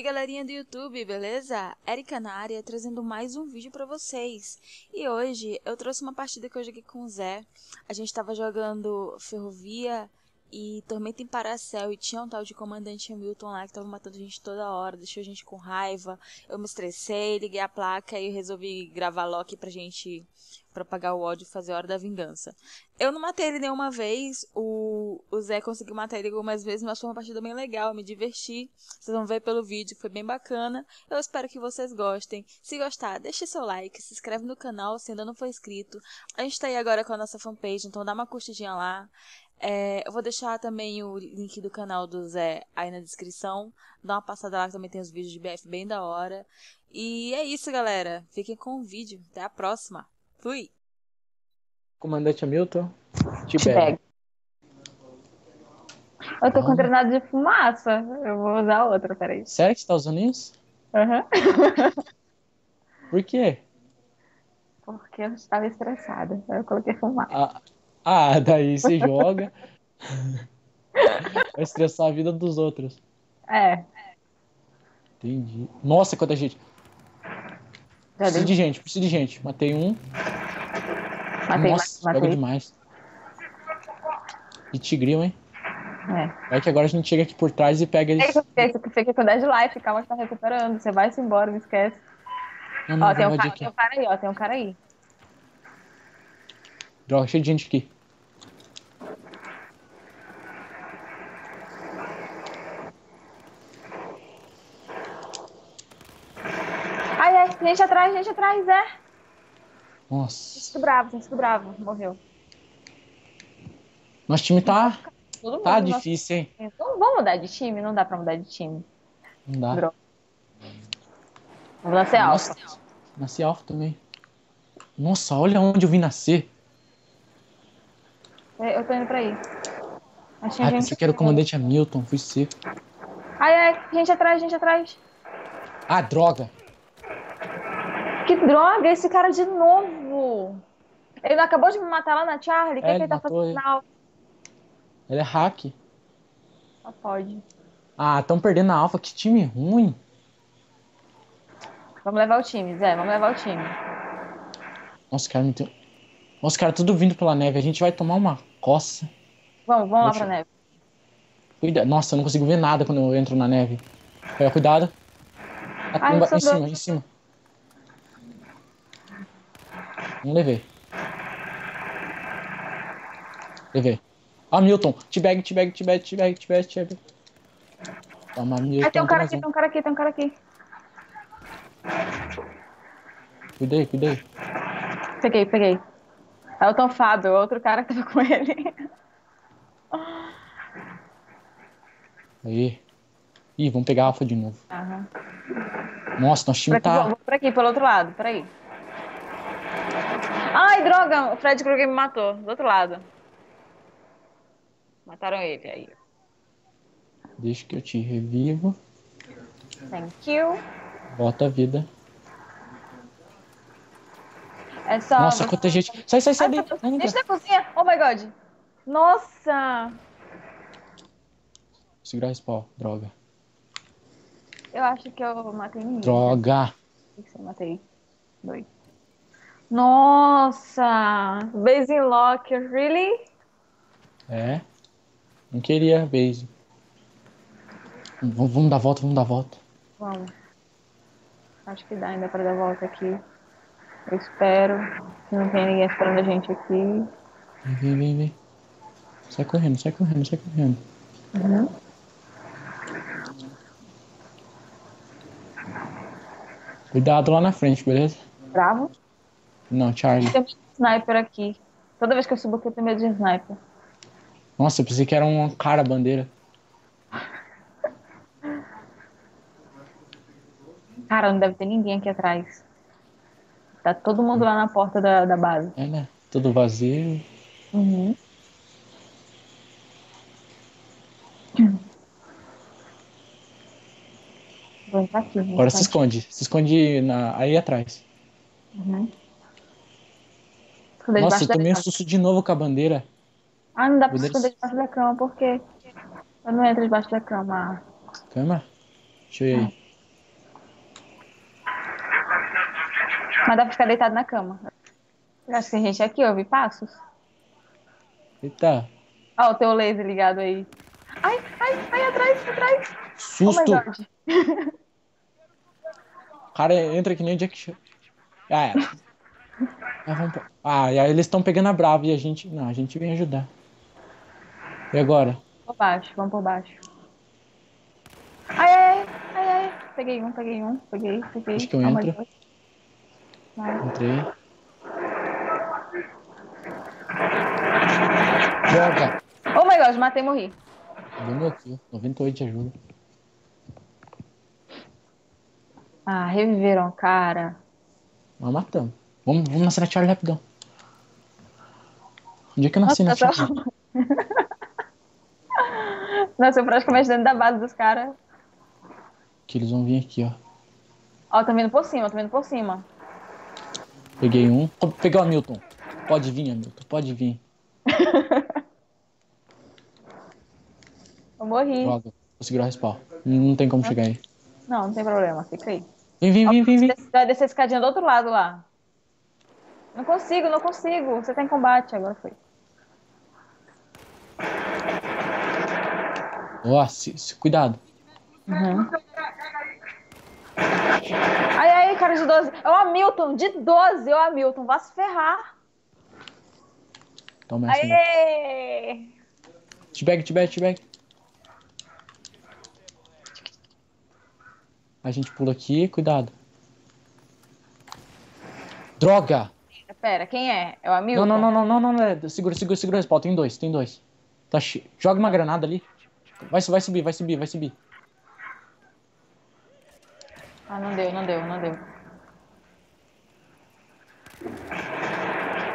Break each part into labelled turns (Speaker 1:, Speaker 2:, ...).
Speaker 1: Aí galerinha do YouTube, beleza? Erika na área trazendo mais um vídeo pra vocês. E hoje eu trouxe uma partida que eu joguei com o Zé. A gente tava jogando Ferrovia e Tormenta em Paracel e tinha um tal de comandante Hamilton lá que tava matando gente toda hora, deixou a gente com raiva. Eu me estressei, liguei a placa e resolvi gravar Loki pra gente propagar o ódio e fazer a hora da vingança. Eu não matei ele nenhuma vez, o, o Zé conseguiu matar ele algumas vezes, mas foi uma partida bem legal, me diverti. Vocês vão ver pelo vídeo, foi bem bacana. Eu espero que vocês gostem. Se gostar, deixe seu like, se inscreve no canal se ainda não for inscrito. A gente tá aí agora com a nossa fanpage, então dá uma curtidinha lá. É, eu vou deixar também o link do canal do Zé aí na descrição. Dá uma passada lá que também tem os vídeos de BF bem da hora. E é isso, galera. Fiquem com o vídeo. Até a próxima. Fui!
Speaker 2: Comandante Hamilton, te
Speaker 3: Te
Speaker 2: pego.
Speaker 3: pego. Eu tô com
Speaker 2: Vamos.
Speaker 3: granada de fumaça. Eu vou usar outra, peraí.
Speaker 2: Sério que você tá usando isso?
Speaker 3: Aham.
Speaker 2: Por quê?
Speaker 3: Porque eu estava estressada. Eu coloquei fumaça.
Speaker 2: Ah, ah, daí você joga. Vai estressar a vida dos outros.
Speaker 3: É.
Speaker 2: Entendi. Nossa, quanta gente. Preciso de gente, preciso de gente. Matei um.
Speaker 3: Matei,
Speaker 2: Nossa,
Speaker 3: matei.
Speaker 2: joga demais. E tigrinho, hein?
Speaker 3: É.
Speaker 2: Vai que agora a gente chega aqui por trás e pega eles.
Speaker 3: Fica, fica, fica com 10 de life, calma que tá recuperando. Você vai se embora, não esquece.
Speaker 2: Não, não,
Speaker 3: Ó, tem um, cara, tem um cara aí, ó. Tem um cara aí.
Speaker 2: Droga, cheio de gente aqui.
Speaker 3: Ai, ai, gente atrás, gente atrás, é.
Speaker 2: Nossa.
Speaker 3: Gente do bravo, gente do bravo. Morreu.
Speaker 2: Nosso time tá,
Speaker 3: Todo
Speaker 2: tá difícil, hein?
Speaker 3: time. Vamos vamos mudar de time? Não dá pra mudar de time.
Speaker 2: Não dá.
Speaker 3: Droga. Vamos nascer alfa.
Speaker 2: Nasci alfa também. Nossa, olha onde eu vim nascer.
Speaker 3: Eu tô indo pra aí. Tinha
Speaker 2: Ah,
Speaker 3: gente
Speaker 2: pensei que era o comandante Hamilton, fui seco.
Speaker 3: Ai, ai, gente atrás, gente atrás.
Speaker 2: Ah, droga.
Speaker 3: Que droga, esse cara de novo. Ele acabou de me matar lá na Charlie? O que,
Speaker 2: É,
Speaker 3: que ele
Speaker 2: ele
Speaker 3: tá
Speaker 2: matou
Speaker 3: fazendo na?
Speaker 2: Ele é hack.
Speaker 3: Só pode.
Speaker 2: Ah, tão perdendo a alfa, que time ruim.
Speaker 3: Vamos levar o time, Zé, vamos levar o time.
Speaker 2: Nossa, cara, não tem... Nossa, cara, tudo vindo pela neve. A gente vai tomar uma coça.
Speaker 3: Vamos, vamos lá pra neve.
Speaker 2: Cuida... Nossa, eu não consigo ver nada quando eu entro na neve. Pega cuidado. Ah,
Speaker 3: Ai,
Speaker 2: em cima, em cima. Não levei. Levei. Ah, Milton. T-bag, T-bag, T-bag, T-bag, T-bag, T-bag. Toma, Milton.
Speaker 3: Ah, tem um cara aqui, tem um cara aqui, tem um cara aqui.
Speaker 2: Cuidei, cuidei.
Speaker 3: Peguei, peguei. É o Tom Fábio, outro cara que tava com ele.
Speaker 2: Aí. Ih, vamos pegar a alfa de novo.
Speaker 3: Aham.
Speaker 2: Nossa, nosso time tá.
Speaker 3: vou por aqui, pelo outro lado, peraí. Ai, droga! O Fred Krueger me matou, do outro lado. Mataram ele aí.
Speaker 2: Deixa que eu te revivo.
Speaker 3: Thank you.
Speaker 2: Volta a vida.
Speaker 3: É só.
Speaker 2: Nossa, quanta gente. Sai, sai, sai
Speaker 3: Gente
Speaker 2: quero.
Speaker 3: da cozinha! Oh my god! Nossa!
Speaker 2: Segurar a spawn. Droga.
Speaker 3: Eu acho que eu matei ninguém.
Speaker 2: Droga.
Speaker 3: O que eu matei? Dois. Nossa! Base in locker, really?
Speaker 2: É. Não queria base. Vamos, vamos dar volta, vamos dar volta.
Speaker 3: Vamos. Acho que dá ainda pra dar a volta aqui. Eu espero que não tenha ninguém esperando a gente aqui.
Speaker 2: Vem, vem, vem, vem. Sai correndo, sai correndo, sai correndo.
Speaker 3: Uhum.
Speaker 2: Cuidado lá na frente, beleza?
Speaker 3: Bravo.
Speaker 2: Não, Charlie.
Speaker 3: Tem um sniper aqui. Toda vez que eu subo aqui eu tenho medo de sniper.
Speaker 2: Nossa, eu pensei que era um cara bandeira.
Speaker 3: Cara, não deve ter ninguém aqui atrás. Tá todo mundo lá na porta da, da base.
Speaker 2: É, né? Tudo vazio.
Speaker 3: Uhum. Vou entrar aqui. vou
Speaker 2: Agora se esconde. Se esconde na... aí atrás.
Speaker 3: Uhum.
Speaker 2: Nossa, eu tomei um susto de novo com a bandeira.
Speaker 3: Ah, não dá pra esconder debaixo da cama, por quê? Eu não entro debaixo da cama.
Speaker 2: Cama? Deixa eu ir aí.
Speaker 3: Mas dá pra ficar deitado na cama. Acho que tem gente aqui, ouvi passos.
Speaker 2: Eita.
Speaker 3: Ó, o teu laser ligado aí. Ai, ai, ai, atrás, atrás. Oh
Speaker 2: Susto.
Speaker 3: god.
Speaker 2: O cara entra que nem o Jack Chan. Ah, é. Ah, e aí eles estão pegando a brava e a gente. Não, a gente vem ajudar. E agora?
Speaker 3: Por baixo, vamos por baixo. Ai, ai, ai, ai. Peguei um, peguei um, peguei, peguei.
Speaker 2: Acho que eu
Speaker 3: Oh
Speaker 2: entro.
Speaker 3: Vai.
Speaker 2: Entrei. Droga!
Speaker 3: Oh my god, matei e morri.
Speaker 2: Kill. 98 de ajuda.
Speaker 3: Ah, reviveram, cara.
Speaker 2: Mas matamos. Vamos, vamos nascer na Charlie rapidão. Onde é que eu nasci
Speaker 3: Nossa,
Speaker 2: na Charlie?
Speaker 3: Nasceu praticamente dentro da base dos caras.
Speaker 2: Que eles vão vir aqui, ó.
Speaker 3: Ó, tô vindo por cima, tô vindo por cima.
Speaker 2: Peguei um. Vou pegar o Hamilton. Pode vir, Hamilton. Pode vir.
Speaker 3: Eu morri.
Speaker 2: Droga. Conseguiu respawn. Não tem como chegar aí.
Speaker 3: Não, não tem problema, fica aí.
Speaker 2: Vem, vem, vem, vem, vem.
Speaker 3: Vai descer a escadinha do outro lado lá. Não consigo, não consigo. Você tá em combate, agora foi.
Speaker 2: Se- cuidado.
Speaker 3: Uhum. Cara de 12. É o Hamilton, de 12, é o Hamilton. Vá se ferrar.
Speaker 2: Toma essa. né?
Speaker 3: Aê!
Speaker 2: T-bag, t-bag, t-bag. A gente pula aqui, cuidado. Droga!
Speaker 3: Pera, quem é? É o Hamilton?
Speaker 2: Não, não, não, não, não, não, é. Segura, segura, segura o respawn. Tem dois, tem dois. Tá. Joga uma granada ali. Vai, vai subir, vai subir, vai subir.
Speaker 3: Ah, não deu, não deu, não deu.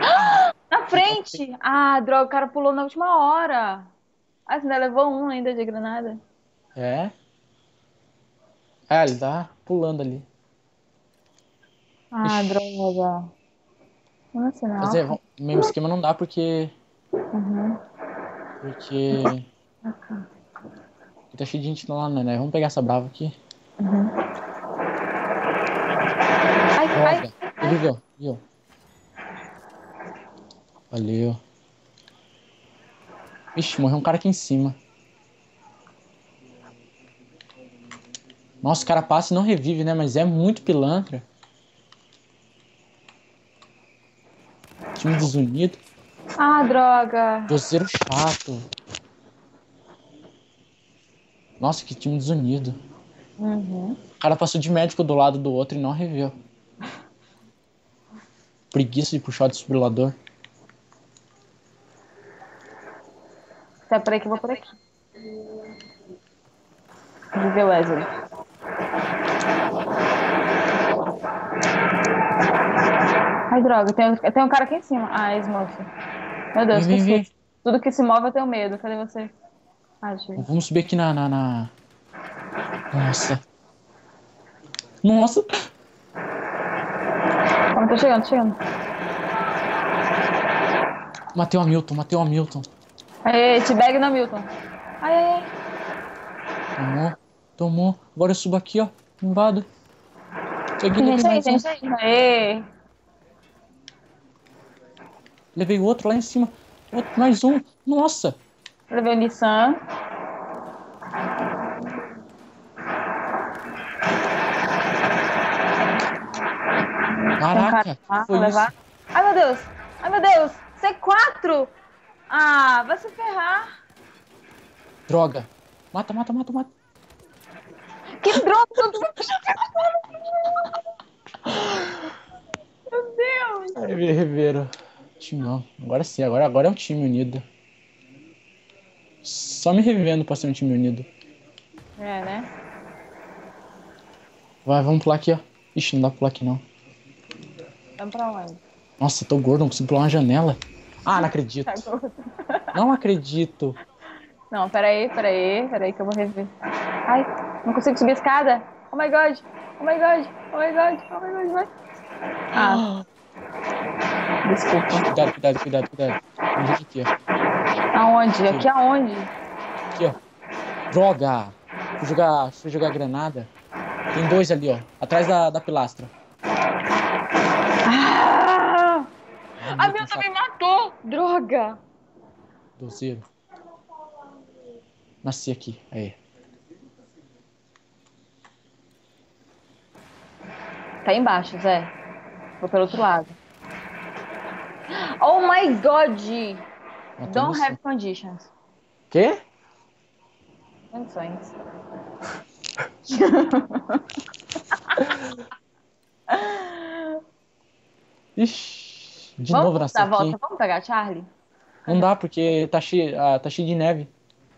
Speaker 3: Ah, Na frente! Ah, droga, o cara pulou na última hora. Ah, você ainda levou um ainda de granada.
Speaker 2: É. É, ele tá pulando ali.
Speaker 3: Ah, droga. Não é sinal.
Speaker 2: Mas é, o mesmo esquema não dá porque.
Speaker 3: Uhum.
Speaker 2: Porque. Tá cheio de gente lá, né? Vamos pegar essa brava aqui.
Speaker 3: Ai, ai.
Speaker 2: Droga. Ele viu, viu. Valeu. Ixi, morreu um cara aqui em cima. Nossa, o cara passa e não revive, né? Mas é muito pilantra. Time desunido.
Speaker 3: Ah, droga.
Speaker 2: Doceiro chato. Nossa, que time desunido.
Speaker 3: Uhum.
Speaker 2: O cara passou de médico do lado do outro e não reviveu. Preguiça de puxar o desfibrilador.
Speaker 3: Tá por aqui, eu vou por aqui. Viver Wesley. Ai, droga, tem, tem um cara aqui em cima. Ah, ex-moço. Meu Deus,
Speaker 2: Vem, vem.
Speaker 3: Tudo que se move eu tenho medo. Cadê você? Ah, eu ver.
Speaker 2: Vamos subir aqui na, na, na- Nossa. Nossa.
Speaker 3: Calma, tô chegando, tô chegando.
Speaker 2: Matei o Hamilton, matei o Hamilton.
Speaker 3: Aê, te bag no Milton. Ai, ai, ai.
Speaker 2: Tomou, tomou. Agora eu subo aqui, ó. Invado. Levei
Speaker 3: gente aí, gente aí. Aê.
Speaker 2: Levei outro lá em cima. Outro, mais um. Nossa.
Speaker 3: Levei o Nissan.
Speaker 2: Caraca. foi
Speaker 3: vou
Speaker 2: isso?
Speaker 3: levar. Ai, meu Deus. Ai, meu Deus. C4. Ah, vai se ferrar.
Speaker 2: Droga. Mata, mata, mata, mata.
Speaker 3: Que droga. Meu Deus.
Speaker 2: Aí, reveram. Timão. Agora sim, agora, agora é um time unido. Só me revivendo pra ser um time unido.
Speaker 3: É, né?
Speaker 2: Vai, vamos pular aqui, ó. Ixi, não dá pra pular aqui não.
Speaker 3: Vamos pra onde?
Speaker 2: Nossa, tô gordo, não consigo pular uma janela. Ah, não acredito.
Speaker 3: Tá.
Speaker 2: Não acredito.
Speaker 3: Não, peraí, peraí, peraí que eu vou rever. Ai, não consigo subir a escada. Oh my god, oh my god, oh my god, oh my god, vai. Ah, desculpa.
Speaker 2: Cuidado, cuidado, cuidado, cuidado. Aqui, ó.
Speaker 3: Aonde? Aqui aonde?
Speaker 2: Aqui, ó. Droga! Fui jogar, fui jogar granada. Tem dois ali, ó. Atrás da, da pilastra.
Speaker 3: A minha também matou! Droga!
Speaker 2: Dozeiro. Nasci aqui. Aí.
Speaker 3: Tá embaixo, Zé. Vou pelo outro lado. Oh my god!
Speaker 2: Matou
Speaker 3: Don't
Speaker 2: você.
Speaker 3: have conditions.
Speaker 2: Quê?
Speaker 3: Condições.
Speaker 2: Ixi. De
Speaker 3: Vamos
Speaker 2: novo nasci
Speaker 3: dar volta? Vamos pegar Charlie?
Speaker 2: Não dá, porque tá cheio, ah, tá cheio de neve.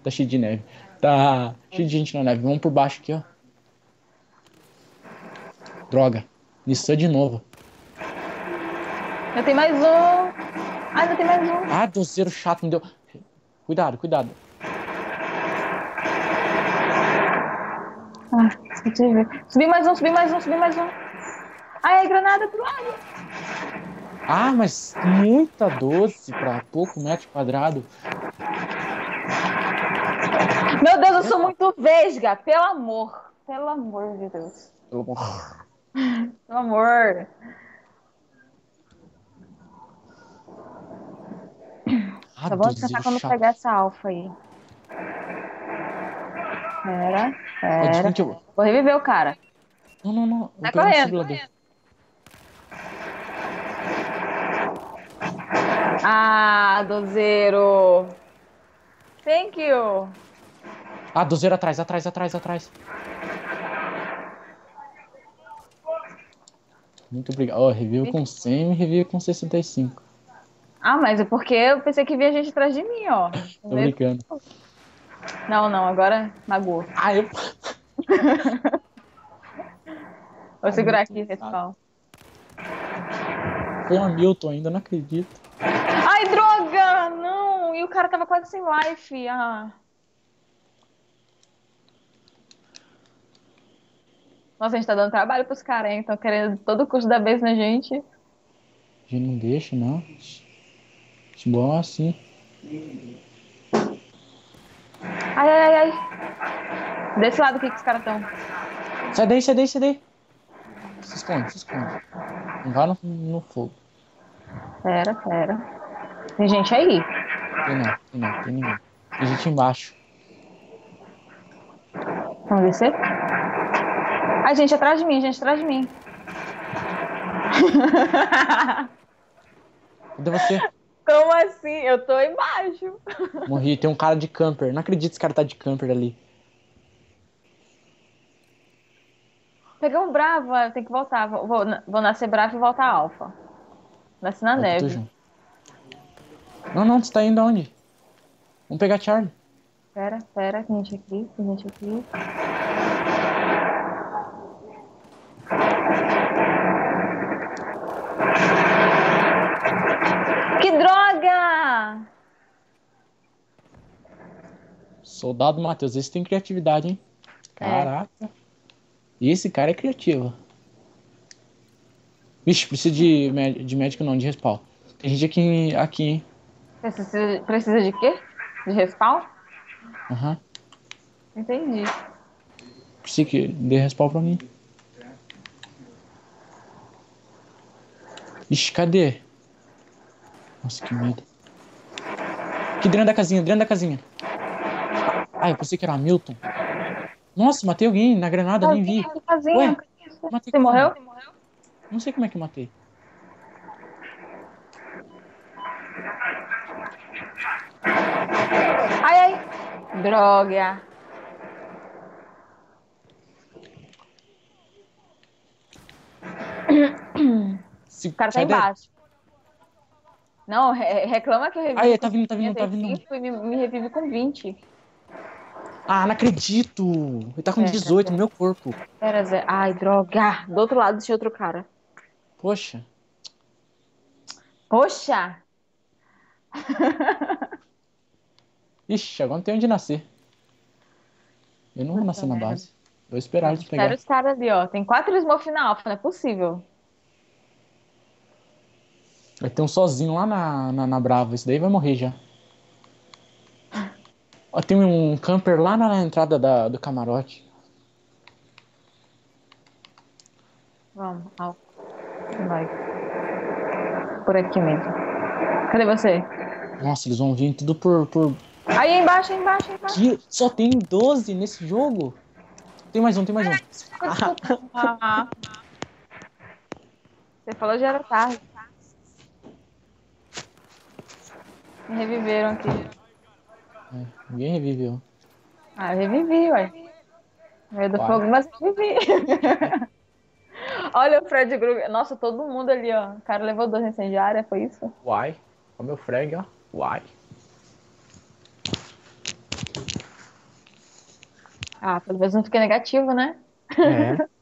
Speaker 2: Tá cheio de neve. Tá cheio de gente na neve. Vamos por baixo aqui, ó. Droga. Nissan de novo.
Speaker 3: Ainda tem mais um. Ah, ainda tem mais um.
Speaker 2: Ah, doceiro chato, me deu. Cuidado, cuidado.
Speaker 3: Ah. Subi mais um, subi mais um, subi mais um. Ai, granada pro lado.
Speaker 2: Ah, mas muita doce pra pouco metro quadrado.
Speaker 3: Meu Deus, eu sou muito vesga. Pelo amor. Pelo amor de Deus.
Speaker 2: Pelo amor.
Speaker 3: Pelo amor.
Speaker 2: Ah,
Speaker 3: Só vou descansar quando
Speaker 2: chato.
Speaker 3: pegar essa alfa aí. Pera, pera. Vou reviver o cara.
Speaker 2: Não, não, não.
Speaker 3: Tá correndo, Ah, dozeiro. Thank you.
Speaker 2: Ah, dozeiro atrás, atrás, atrás, atrás. Muito obrigado. Ó, review com 100 e review com 65.
Speaker 3: Ah, mas é porque eu pensei que via gente atrás de mim, ó.
Speaker 2: Tô brincando.
Speaker 3: Não, não, agora magoou.
Speaker 2: Ah, eu.
Speaker 3: Vou segurar aqui, respawn.
Speaker 2: Foi um Hamilton ainda, não acredito.
Speaker 3: Ai, droga! Não! E o cara tava quase sem life. Ah. Nossa, a gente tá dando trabalho pros caras, hein? Estão querendo todo custo da vez na gente.
Speaker 2: A gente não deixa, não. Bom assim.
Speaker 3: Ai, ai, ai, ai. Desse lado, o que, que os caras estão?
Speaker 2: Sai daí, sai daí, sai daí. Se esconde, se esconde. Não vai no, no fogo.
Speaker 3: Pera, pera. Tem gente aí.
Speaker 2: Tem não, tem não, tem ninguém. Tem gente embaixo.
Speaker 3: Vamos descer? Ai, gente, atrás de mim, gente, atrás de mim.
Speaker 2: Cadê você?
Speaker 3: Como assim? Eu tô embaixo.
Speaker 2: Morri, tem um cara de camper. Não acredito que esse cara tá de camper ali.
Speaker 3: Peguei um bravo, eu tenho que voltar. Vou, vou, vou nascer bravo e voltar alfa. Nasci na
Speaker 2: eu
Speaker 3: neve.
Speaker 2: Não, não, você tá indo aonde? Vamos pegar Charlie.
Speaker 3: Pera, pera, tem gente aqui, tem gente aqui. Que droga!
Speaker 2: Soldado Matheus, esse tem criatividade, hein? Caraca. Esse cara é criativo. Vixe, precisa de, de médico não, de respawn. Tem gente aqui, aqui hein?
Speaker 3: Precisa, precisa de quê? De respawn?
Speaker 2: Aham.
Speaker 3: Entendi.
Speaker 2: Precisa que dê respawn pra mim. Ixi, cadê? Nossa, que medo. Aqui dentro da casinha, dentro da casinha. Ah, eu pensei que era Milton. Nossa, matei alguém na granada, nem vi.
Speaker 3: Que casinha,
Speaker 2: Ué,
Speaker 3: que
Speaker 2: matei
Speaker 3: Você morreu?
Speaker 2: Não sei como é que eu matei.
Speaker 3: Ai, ai. Droga.
Speaker 2: Se,
Speaker 3: O cara tá
Speaker 2: sai daí.
Speaker 3: embaixo. Não, re- reclama que eu revivo.
Speaker 2: Aí, tá vindo, tá vindo, tá vindo.
Speaker 3: 35 E me, me revive com 20.
Speaker 2: Ah, não acredito. Ele tá com
Speaker 3: É,
Speaker 2: 18
Speaker 3: é.
Speaker 2: no meu corpo.
Speaker 3: Pera, Zé. Ai, droga. Do outro lado tinha outro cara.
Speaker 2: Poxa.
Speaker 3: Poxa!
Speaker 2: Ixi, agora não tem onde nascer. Eu não vou nascer na base. Vou esperar eles
Speaker 3: Espera
Speaker 2: pegar.
Speaker 3: os caras ali, ó. Tem quatro Smurf na alfa, não é possível.
Speaker 2: Vai ter um sozinho lá na, na, na Brava. Esse daí vai morrer já. Ó, tem um camper lá na entrada da, do camarote.
Speaker 3: Vamos, alfa. Vai. Por aqui mesmo. Cadê você?
Speaker 2: Nossa, eles vão vir tudo por. por...
Speaker 3: Aí embaixo, aí embaixo, aí embaixo.
Speaker 2: Que... Só tem 12 nesse jogo? Tem mais um, tem mais um.
Speaker 3: Ah. Você falou já era tarde. Me reviveram aqui.
Speaker 2: É, ninguém reviveu.
Speaker 3: Ah, eu revivi, ué. Meio do fogo, mas revivi. Olha o Fred Krueger. Nossa, todo mundo ali, ó. O cara levou dois incendiária, foi isso?
Speaker 2: Uai. Olha o meu frag, ó. Uai.
Speaker 3: Ah, pelo menos não fiquei negativo, né?
Speaker 2: É.